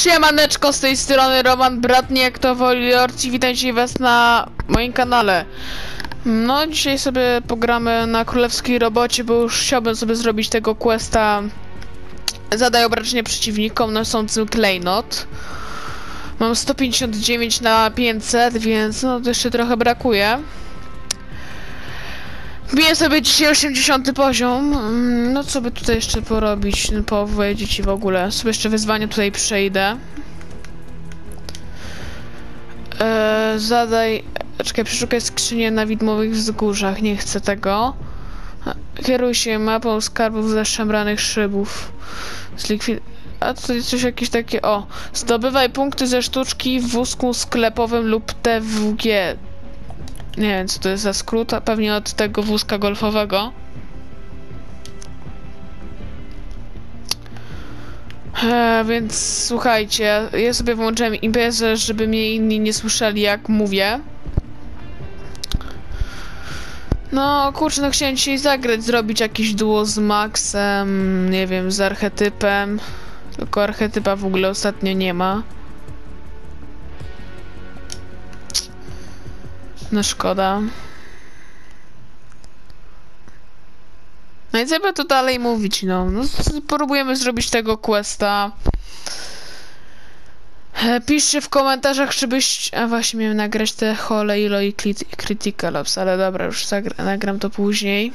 Siemaneczko, z tej strony Roman Bratnie, jak to woli Lorci, witajcie was na moim kanale. No, dzisiaj sobie pogramy na królewskiej robocie, bo już chciałbym sobie zrobić tego questa Zadaj obrażenia przeciwnikom noszącym klejnot. Mam 159 na 500, więc no to jeszcze trochę brakuje. Wbiję sobie dzisiaj 80 poziom. Mm, No co by tutaj jeszcze porobić? No, powiedzieć ci w ogóle. Sobie jeszcze wyzwanie tutaj przejdę. Eee, zadaj. Czekaj, przeszukaj skrzynię na widmowych wzgórzach. Nie chcę tego. Kieruj się mapą skarbów zaszemranych szybów. Zlikwid... A to jest coś jakieś takie. O! Zdobywaj punkty ze sztuczki w wózku sklepowym lub TWG. Nie wiem, co to jest za skrót, a pewnie od tego wózka golfowego. E, więc słuchajcie, ja sobie włączyłem imprezę, żeby mnie inni nie słyszeli jak mówię. No kurczę, no chciałem dzisiaj zagrać, zrobić jakieś duo z Maxem, nie wiem, z archetypem. Tylko archetypa w ogóle ostatnio nie ma. No szkoda. No i co by tu dalej mówić, no. no próbujemy zrobić tego questa. E, Piszcie w komentarzach, czy byś... A właśnie, miałem nagrać te Hole, Ilo i Crit- Critical Ops, ale dobra, już nagram to później.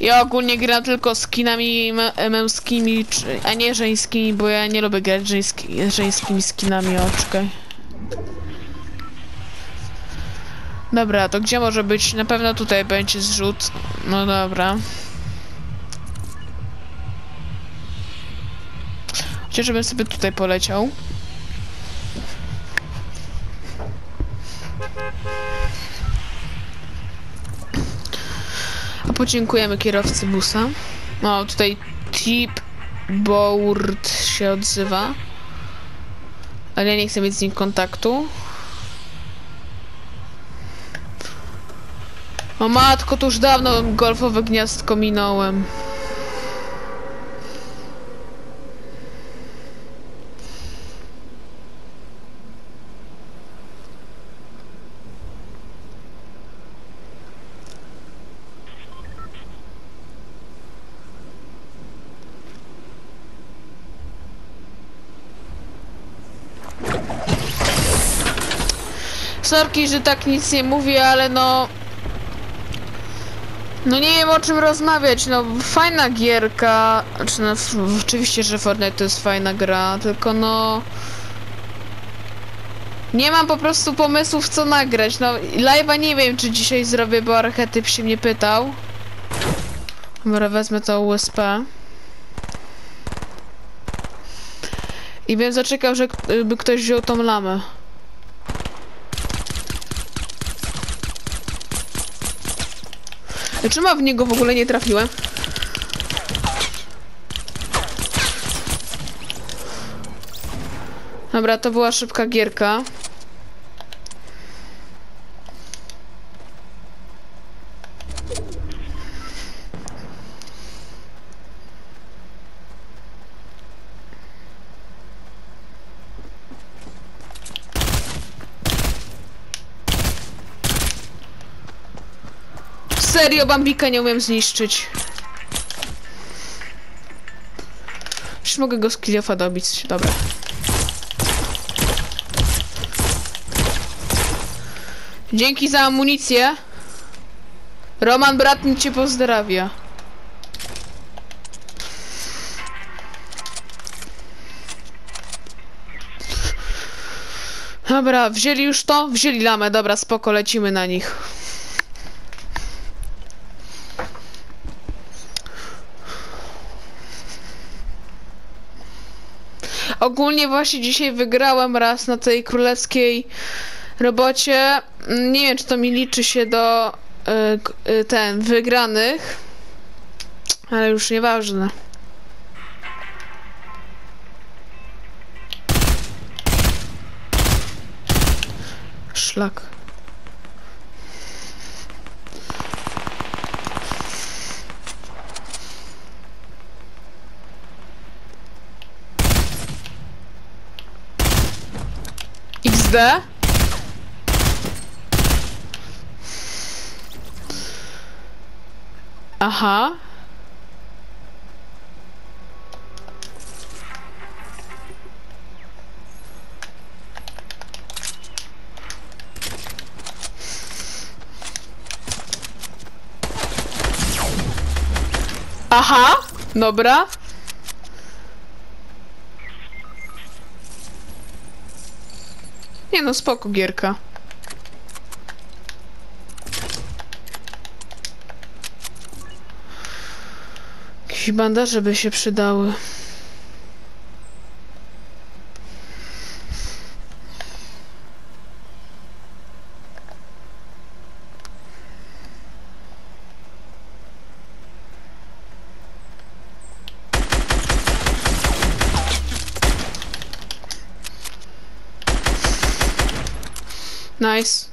Ja ogólnie gram tylko skinami mę- męskimi, a nie żeńskimi, bo ja nie lubię grać żeński, żeńskimi skinami, o czekaj. Dobra, to gdzie może być? Na pewno tutaj będzie zrzut. No dobra. Chociażbym sobie tutaj poleciał. A podziękujemy kierowcy busa. O, tutaj Tip Board się odzywa. Ale ja nie chcę mieć z nim kontaktu. O matko, to już dawno golfowe gniazdko minąłem. Sorki, że tak nic nie mówię, ale no... No nie wiem o czym rozmawiać, no fajna gierka, znaczy no oczywiście, że Fortnite to jest fajna gra, tylko no... Nie mam po prostu pomysłów co nagrać, no live'a nie wiem czy dzisiaj zrobię, bo archetyp się mnie pytał. Dobra, wezmę to USP. I bym zaczekał, że by ktoś wziął tą lamę. Ja w niego w ogóle nie trafiłem? Dobra, to była szybka gierka. Serio, Bambika nie umiem zniszczyć. Przecież mogę go z kiliofa dobić. Dobra. Dzięki za amunicję. Roman Bratnik cię pozdrawia. Dobra, wzięli już to? Wzięli lamę, dobra, spoko, lecimy na nich. Ogólnie właśnie dzisiaj wygrałem raz na tej królewskiej robocie. Nie wiem, czy to mi liczy się do y, ten wygranych, ale już nieważne. szlak. there. Uh-huh. Aha, dobra. Nie no, spoko gierka. Jakieś bandaże by się przydały. Nice.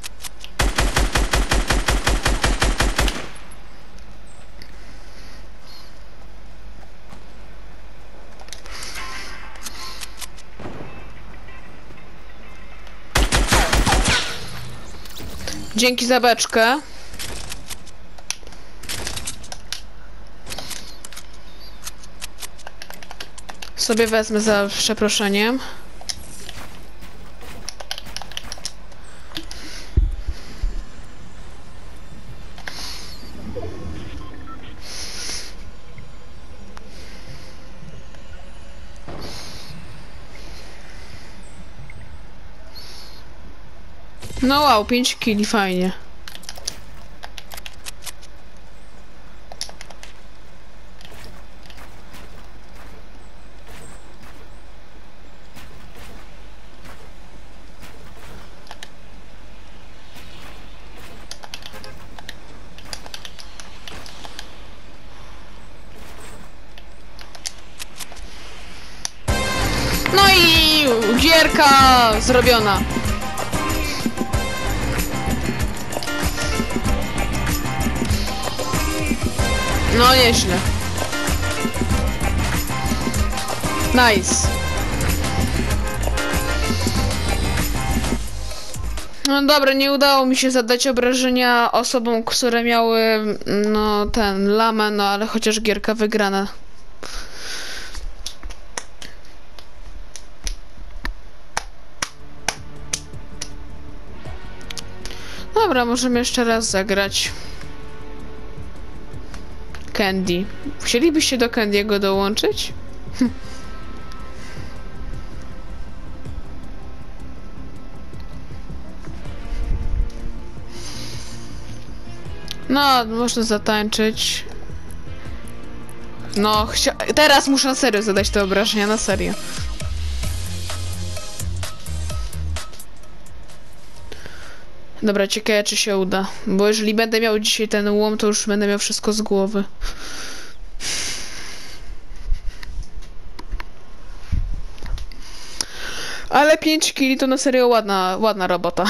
Dzięki za beczkę. Sobie wezmę za przeproszeniem. No wow, 5 kili, fajnie. No i gierka zrobiona. No nieźle. Nice. No dobra, nie udało mi się zadać obrażenia osobom, które miały, no ten, lamę, no ale chociaż gierka wygrana. Dobra, możemy jeszcze raz zagrać. Candy. Chcielibyście do Candy'ego dołączyć? No, można zatańczyć. No, teraz muszę na serio zadać te obrażenia, na serio. Dobra, ciekawe czy się uda. Bo jeżeli będę miał dzisiaj ten łom, to już będę miał wszystko z głowy. Ale 5 kili to na serio ładna, ładna robota.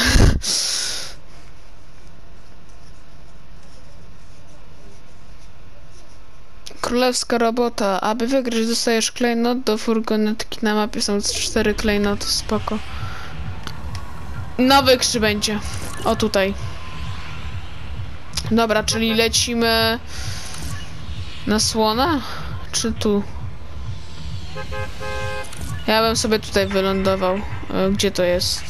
Królewska robota. Aby wygrać dostajesz klejnot do furgonetki. Na mapie są cztery klejnoty, spoko. Nowy krzy będzie. O tutaj. Dobra, czyli lecimy na słona? Czy tu? Ja bym sobie tutaj wylądował. E, Gdzie to jest?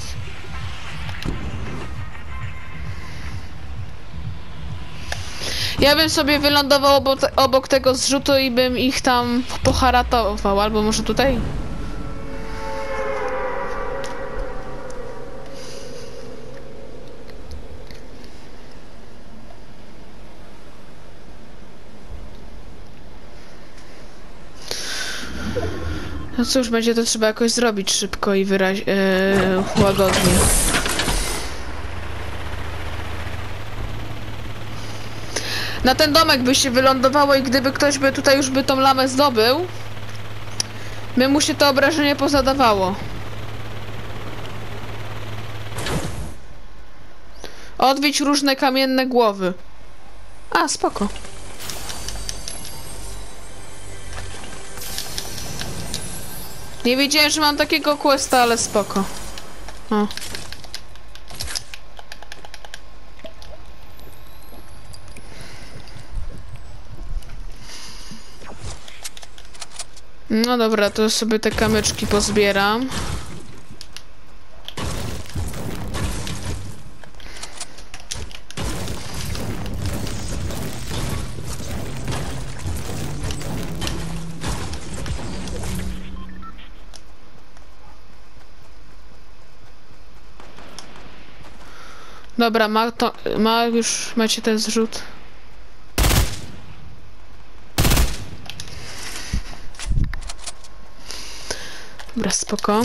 Ja bym sobie wylądował obok, obok tego zrzutu i bym ich tam poharatował, albo może tutaj? No cóż, będzie to trzeba jakoś zrobić szybko i wyraź... Yy, łagodnie. Na ten domek by się wylądowało i gdyby ktoś by tutaj już by tą lamę zdobył, by mu się to obrażenie pozadawało. Odwiedź różne kamienne głowy. A, spoko. Nie wiedziałem, że mam takiego questa, ale spoko. O. No dobra, to sobie te kamyczki pozbieram. Dobra, ma to, ma już, macie ten zrzut. Dobra, spoko.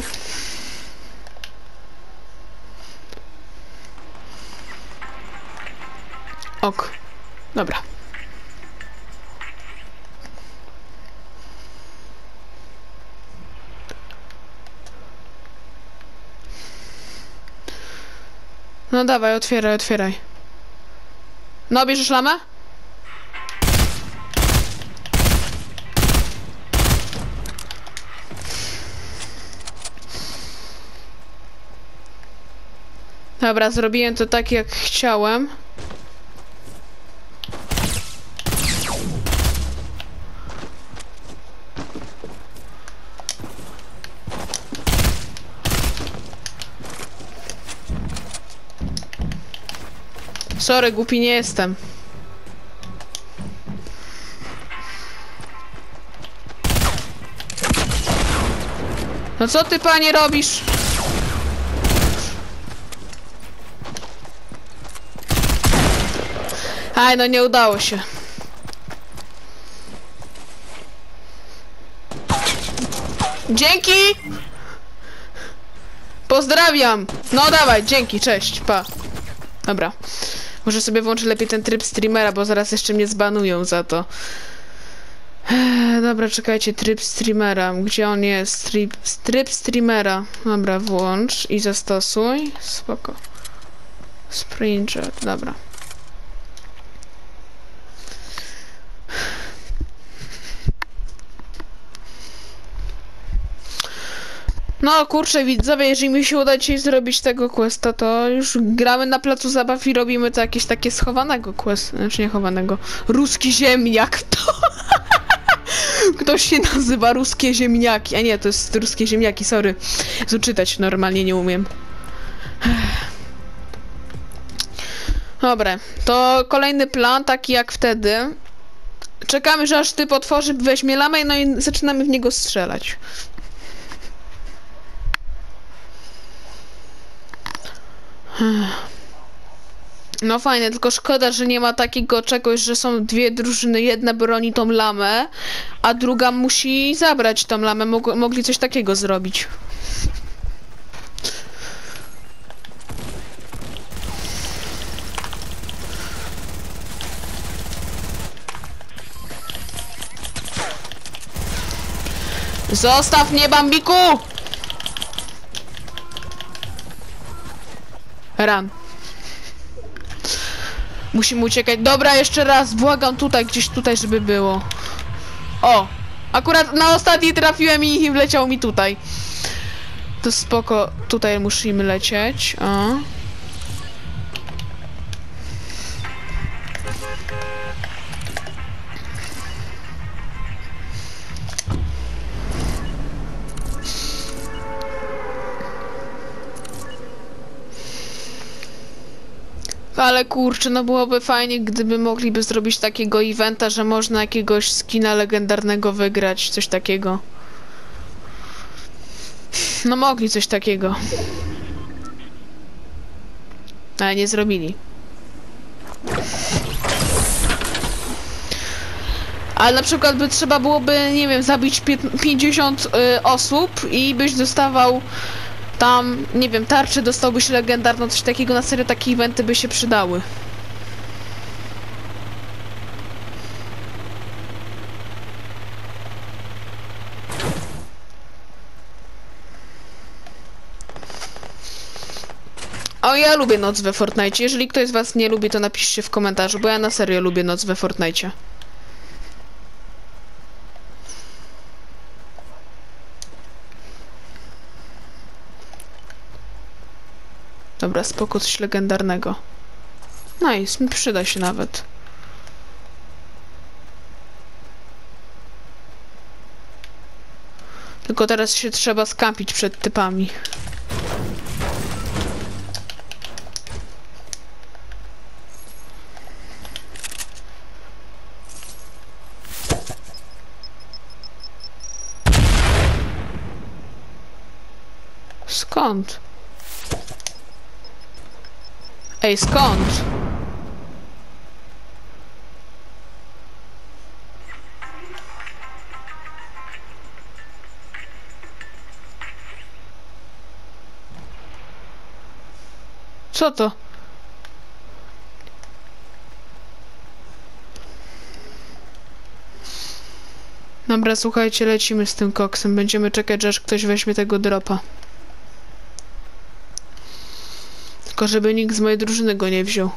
Ok. Dobra. No dawaj, otwieraj, otwieraj. No, bierzesz lamę? Dobra, zrobiłem to tak jak chciałem. Sorry, głupi nie jestem. No co ty, panie, robisz? Aj, no nie udało się. Dzięki! Pozdrawiam! No dawaj, dzięki, cześć, pa. Dobra. Może sobie włączę lepiej ten tryb streamera, bo zaraz jeszcze mnie zbanują za to. Eee, Dobra, czekajcie, tryb streamera. Gdzie on jest? Tryb, tryb streamera. Dobra, włącz i zastosuj. Spoko. Sprinter, dobra. No kurczę widzowie, jeżeli mi się uda dzisiaj zrobić tego questa, to już gramy na placu zabaw i robimy to jakieś takie schowanego quest, znaczy nie chowanego. Ruski ziemniak to. Ktoś się nazywa ruskie ziemniaki, a nie, to jest ruskie ziemniaki, sorry. Zuczytać normalnie nie umiem. Dobra, to kolejny plan, taki jak wtedy. Czekamy, że aż typ otworzy, weźmie lamę, no i zaczynamy w niego strzelać. No fajne, tylko szkoda, że nie ma takiego czegoś, że są dwie drużyny, jedna broni tą lamę, a druga musi zabrać tą lamę. Mog mogli coś takiego zrobić. Zostaw mnie, Bambiku! Ran. Musimy uciekać. Dobra, jeszcze raz. Błagam tutaj, gdzieś tutaj, żeby było. O! Akurat na ostatni trafiłem i wleciał mi tutaj. To spoko. Tutaj musimy lecieć. O. Ale kurczę, no byłoby fajnie, gdyby mogliby zrobić takiego eventa, że można jakiegoś skina legendarnego wygrać, coś takiego. No mogli coś takiego. Ale nie zrobili. Ale na przykład by trzeba byłoby, nie wiem, zabić pię- 50 y, osób i byś dostawał tam, nie wiem, tarczę dostałbyś legendarną, coś takiego, na serio takie eventy by się przydały. O, ja lubię noc we Fortnite. Jeżeli ktoś z was nie lubi, to napiszcie w komentarzu, bo ja na serio lubię noc we Fortnite. Dobra, spoko, coś legendarnego. Nice, mi przyda się nawet. Tylko teraz się trzeba skampić przed typami. Skąd? Ej, skąd? Co to? Dobra, słuchajcie, lecimy z tym koksem. Będziemy czekać, aż ktoś weźmie tego dropa. Tylko żeby nikt z mojej drużyny go nie wziął.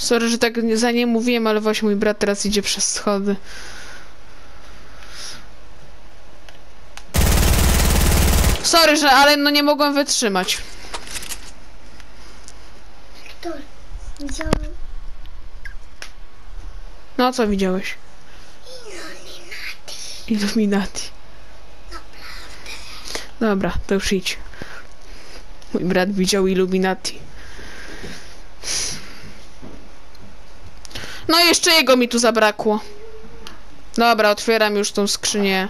Sorry, że tak za nie mówiłem, ale właśnie mój brat teraz idzie przez schody. Sorry, że ale no nie mogłem wytrzymać. Kto? Widziałem No co widziałeś? Illuminati. Dobra, to już idź. Mój brat widział Illuminati. No jeszcze jego mi tu zabrakło. Dobra, otwieram już tą skrzynię.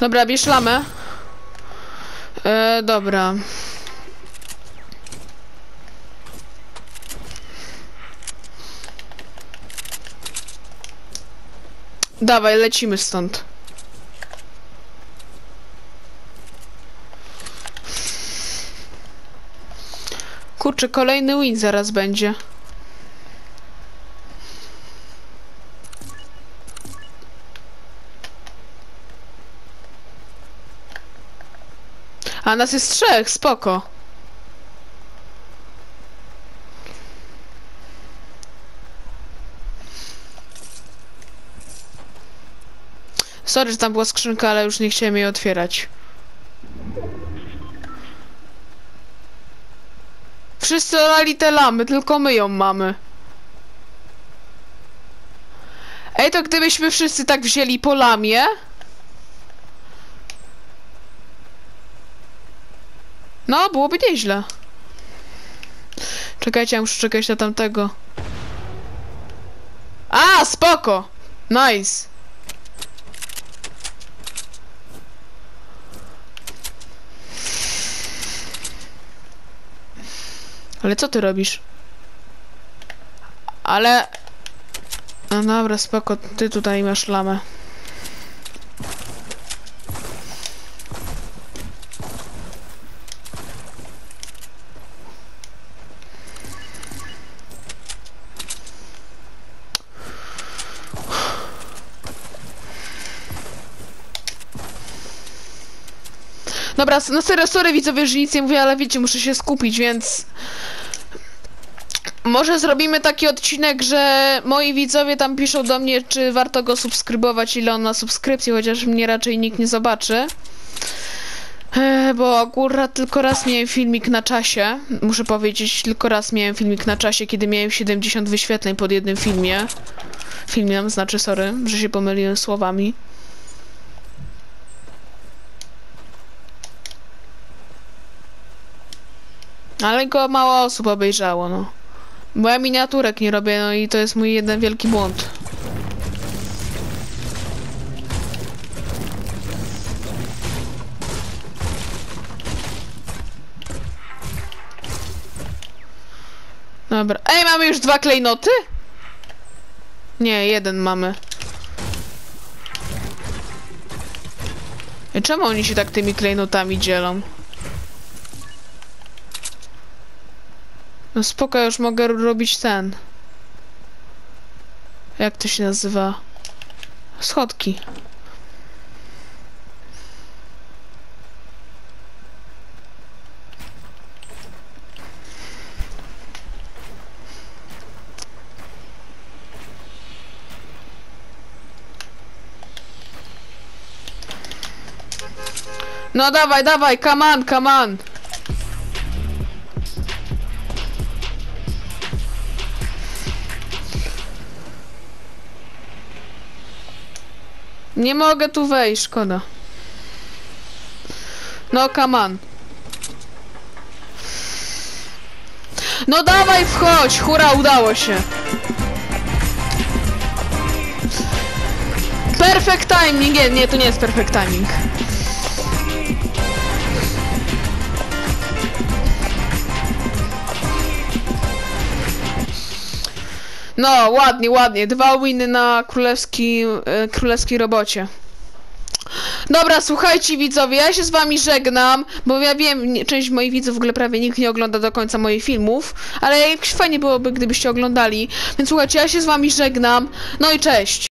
Dobra, bierz lamę. E, dobra. Dawaj, lecimy stąd. Kurczę, kolejny win zaraz będzie. A nas jest trzech, spoko. Sorry, że tam była skrzynka, ale już nie chciałem jej otwierać. Wszyscy olali te lamy, tylko my ją mamy. Ej, to gdybyśmy wszyscy tak wzięli po lamie... No, byłoby nieźle. Czekajcie, ja muszę czekać na tamtego. A, spoko! Nice! Ale co ty robisz? Ale... No dobra, spoko, ty tutaj masz lamę. Dobra, no serio, sorry widzowie, że nic nie mówię, ale wiecie, muszę się skupić, więc... Może zrobimy taki odcinek, że moi widzowie tam piszą do mnie, czy warto go subskrybować, ile on ma subskrypcji, chociaż mnie raczej nikt nie zobaczy. E, Bo akurat tylko raz miałem filmik na czasie. Muszę powiedzieć, tylko raz miałem filmik na czasie, kiedy miałem 70 wyświetleń pod jednym filmie. Filmiem, znaczy, sorry, że się pomyliłem słowami. Ale go mało osób obejrzało, no. Bo ja miniaturek nie robię, no i to jest mój jeden wielki błąd. Dobra. Ej, mamy już dwa klejnoty? Nie, jeden mamy. Czemu oni się tak tymi klejnotami dzielą? No spoko, już mogę robić ten. Jak to się nazywa? Schodki. No dawaj, dawaj, come on, come on. Nie mogę tu wejść, szkoda. No, come on. No dawaj, wchodź! Hura, udało się. Perfect timing! Nie, nie, to nie jest perfect timing. No, ładnie, ładnie. Dwa winy na królewski, e, królewskiej robocie. Dobra, słuchajcie widzowie, ja się z wami żegnam, bo ja wiem, nie- część moich widzów w ogóle prawie nikt nie ogląda do końca moich filmów, ale jakoś fajnie byłoby, gdybyście oglądali. Więc słuchajcie, ja się z wami żegnam, no i cześć!